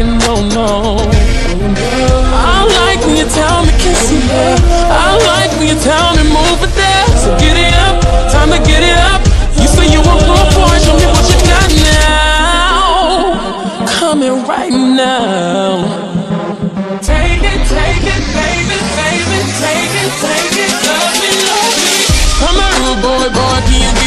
getting no oh no. I like when you tell me kiss me, there. I like when you tell me move it there. So get it up, time to get it up. You say you want more for it, show me what you got now. Coming right now. Take it, take it, baby, baby. Take it, take it. Love me, love me. Come here, boy, boy, can you